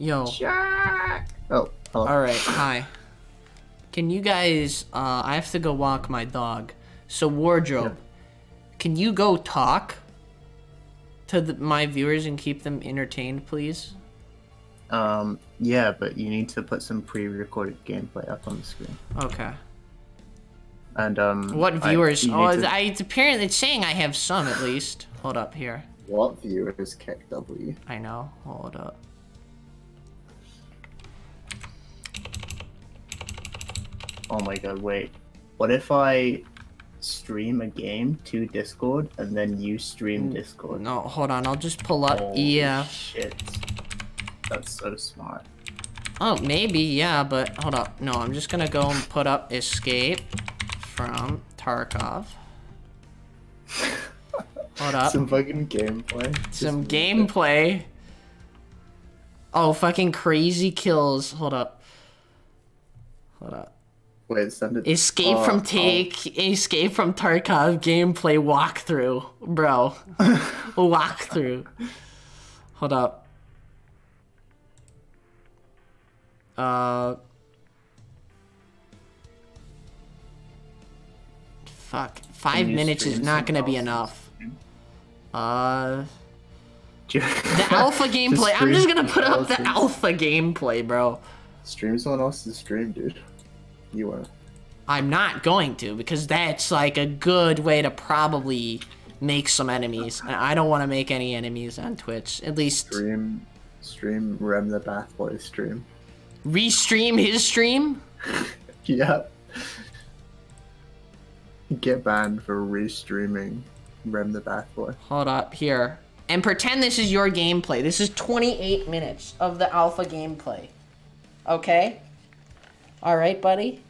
Yo. Jack. Oh, hello. All right. Hi. Can you guys? Uh, I have to go walk my dog. So wardrobe, can you go talk to the, my viewers and keep them entertained, please? Um, yeah, but you need to put some pre-recorded gameplay up on the screen. Okay. And um, What viewers? you oh, to- I, it's apparently it's saying I have some at least. Hold up here. What viewers, KEKW? I know. Hold up. Oh my god, wait. What if I stream a game to Discord and then you stream mm. Discord? No, hold on. I'll just pull up EF. Shit. That's so smart. Oh, maybe, yeah, but hold up. No, I'm just gonna go and put up escape from Tarkov. Hold up. Some fucking gameplay. Some Just- gameplay. Oh, fucking crazy kills. Hold up. Hold up. Wait, send it. Escape Oh, from oh. take, escape from Tarkov gameplay walkthrough, bro. walkthrough. Hold up. Uh. Fuck. Five minutes is not gonna be enough. Uh. The The alpha gameplay. I'm just gonna put up the alpha gameplay, bro. Stream someone else's stream, dude. You are. I'm not going to because that's like a good way to probably make some enemies. And I don't want to make any enemies on Twitch. At least Stream. Stream Rem the Bath Boy stream. restream his stream. yep. Get banned for restreaming Rem the Bath Boy. Hold up here. And pretend this is your gameplay. This is 28 minutes of the alpha gameplay. Okay? Alright, buddy?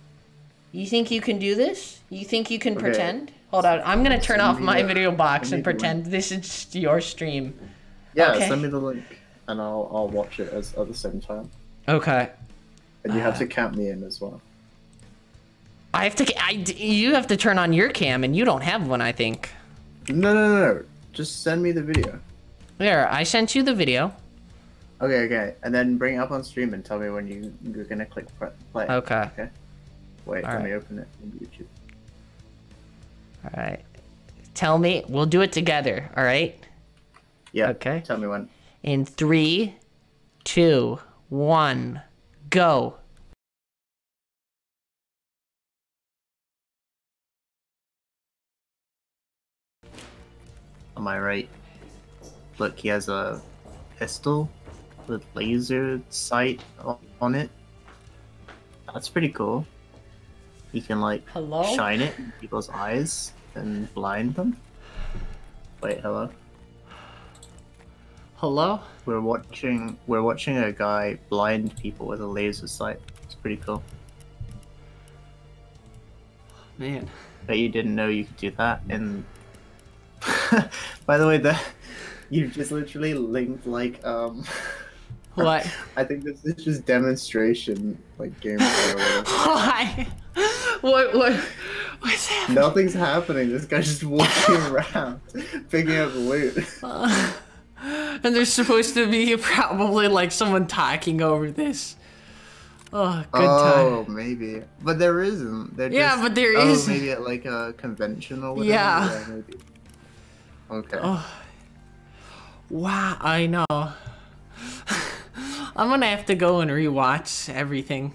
You think you can do this? You think you can Okay. pretend? Hold on, I'm gonna turn Send off my the- video box and pretend this is your stream. Yeah, Okay. send me the link and I'll I'll watch it as at the same time. Okay. And you have Uh. to count me in as well. I have to. I, you have to turn on your cam, and you don't have one. I think. No, no, no, no. Just send me the video. There, I sent you the video. Okay, okay. And then bring it up on stream and tell me when you, you're gonna click play. Okay. Okay. Wait, let Alright. me open it in YouTube. All right. Tell me. We'll do it together. All right. Yeah. Okay. Tell me when. In three, two, one, go. Am I right? Look, he has a pistol with laser sight on it. That's pretty cool. You can like Hello? shine it in people's eyes and blind them. Wait, hello. Hello. We're watching. We're watching a guy blind people with a laser sight. It's pretty cool. Man. Bet you didn't know you could do that. And by the way, the you've just literally linked like um. What? I think this is just demonstration, like gameplay whatever. Why? What? What? What's happening? Nothing's happening. This guy's just walking around, picking up loot. Uh, and there's supposed to be probably like someone talking over this. Oh, good oh, time. Oh, maybe, but there isn't. They're Yeah, just- but there oh, is- maybe at like a convention or whatever. Yeah. maybe. Okay. Oh. Wow, I know. I'm gonna have to go and rewatch everything.